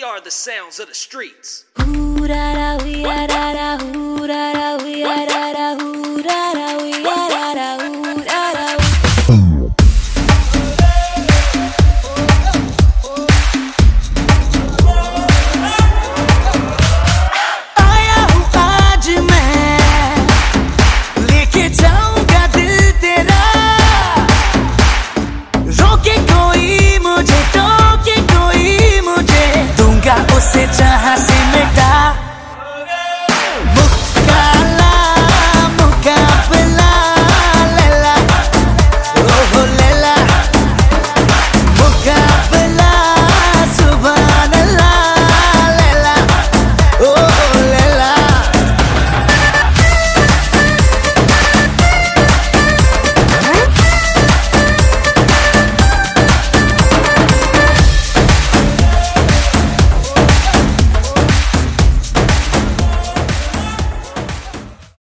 We are the sounds of the streets. Ooh, da, da, we, da.